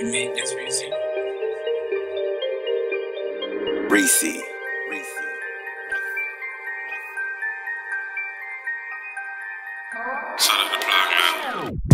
You made this Reese. Reese. Reese. Son of the plug, man.